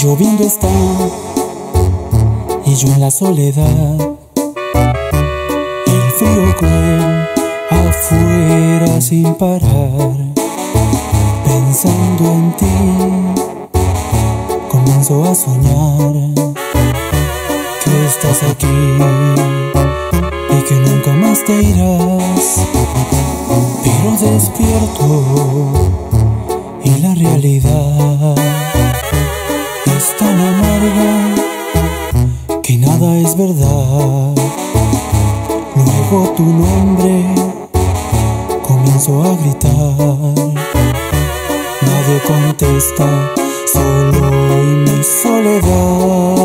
Lloviendo está y yo en la soledad. El frío cruel afuera sin parar. Pensando en ti, comienzo a soñar que estás aquí y que nunca más te irás. Pero despierto y la realidad es verdad. Luego tu nombre comienzo a gritar. Nadie contesta, solo en mi soledad.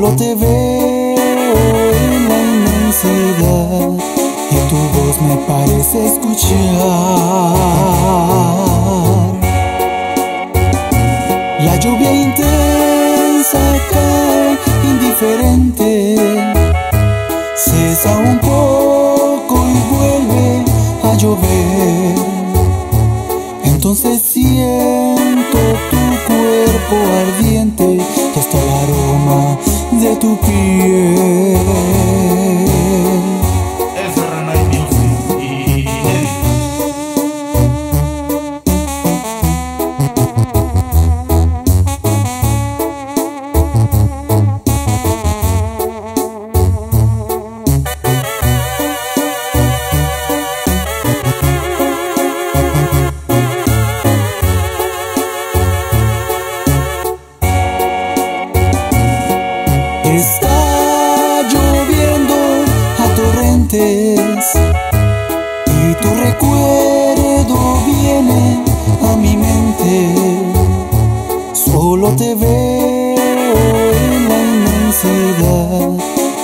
Solo te veo en la inmensidad y tu voz me parece escuchar. La lluvia intensa cae indiferente, cesa un poco y vuelve a llover. Entonces siento tu cuerpo ardiente de tu piel. Está lloviendo a torrentes y tu recuerdo viene a mi mente. Solo te veo en la inmensidad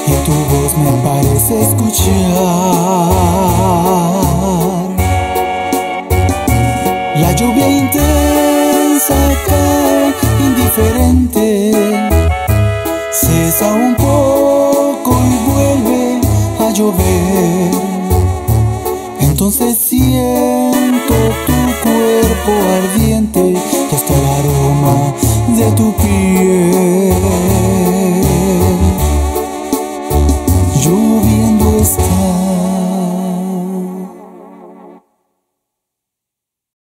y tu voz me parece escuchar. Entonces siento tu cuerpo ardiente y hasta el aroma de tu piel.